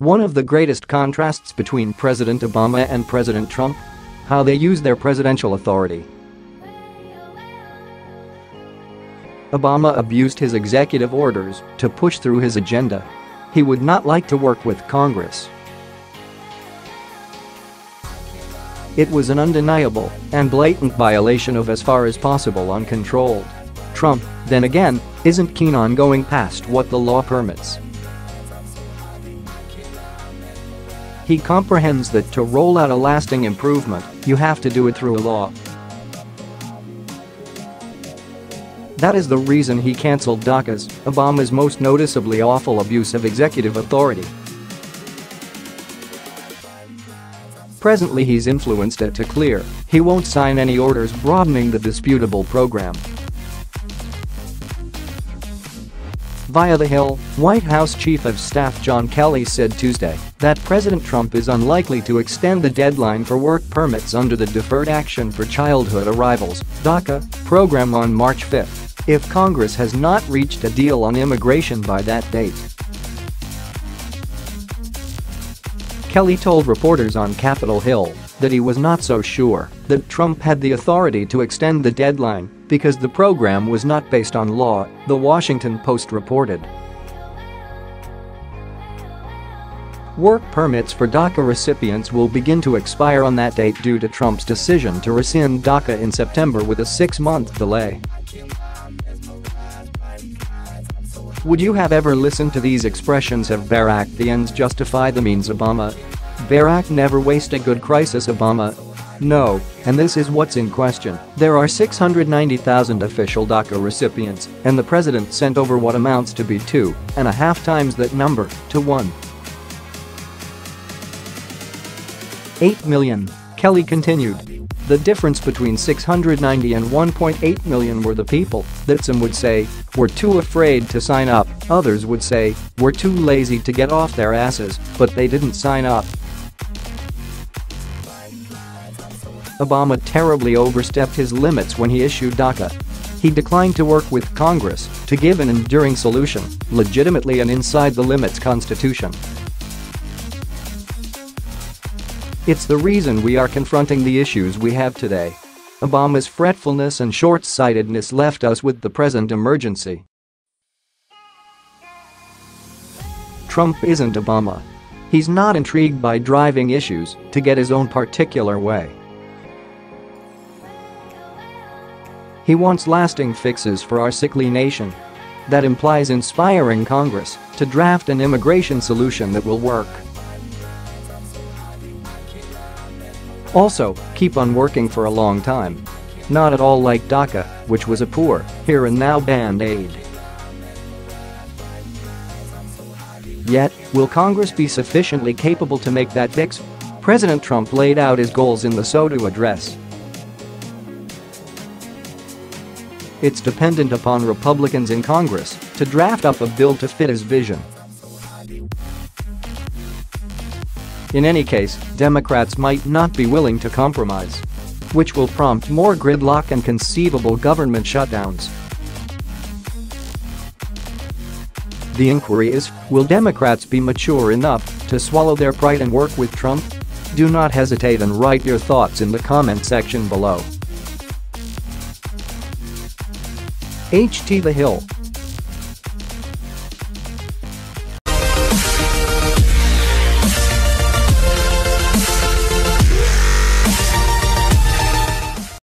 One of the greatest contrasts between President Obama and President Trump? How they use their presidential authority. Obama abused his executive orders to push through his agenda. He would not like to work with Congress. It was an undeniable and blatant violation of as far as possible uncontrolled. Trump, then again, isn't keen on going past what the law permits. He comprehends that to roll out a lasting improvement, you have to do it through a law. That is the reason he cancelled DACA's, Obama's most noticeably awful abuse of executive authority. Presently he's influenced it to clear, he won't sign any orders broadening the disputable program. Via The Hill, White House Chief of Staff John Kelly said Tuesday that President Trump is unlikely to extend the deadline for work permits under the Deferred Action for Childhood Arrivals DACA, program on March 5 if Congress has not reached a deal on immigration by that date. Kelly told reporters on Capitol Hill that he was not so sure that Trump had the authority to extend the deadline because the program was not based on law, The Washington Post reported. Work permits for DACA recipients will begin to expire on that date due to Trump's decision to rescind DACA in September with a six-month delay. Would you have ever listened to these expressions have Barack the ends justify the means Obama? Barack never waste a good crisis Obama no, and this is what's in question. There are 690,000 official DACA recipients, and the president sent over what amounts to be two and a half times that number to one. 8 million, Kelly continued. The difference between 690 and 1.8 million were the people that some would say were too afraid to sign up, others would say were too lazy to get off their asses, but they didn't sign up. Obama terribly overstepped his limits when he issued DACA. He declined to work with Congress to give an enduring solution, legitimately and inside the limits constitution. It's the reason we are confronting the issues we have today. Obama's fretfulness and short-sightedness left us with the present emergency. Trump isn't Obama. He's not intrigued by driving issues to get his own particular way. He wants lasting fixes for our sickly nation. That implies inspiring Congress to draft an immigration solution that will work. Also, keep on working for a long time. Not at all like DACA, which was a poor, here and now band-aid. Yet, will Congress be sufficiently capable to make that fix? President Trump laid out his goals in the SOTU address It's dependent upon Republicans in Congress to draft up a bill to fit his vision. In any case, Democrats might not be willing to compromise, which will prompt more gridlock and conceivable government shutdowns. The inquiry is, will Democrats be mature enough to swallow their pride and work with Trump? Do not hesitate and write your thoughts in the comment section below. HT The Hill